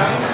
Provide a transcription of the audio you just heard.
Aye.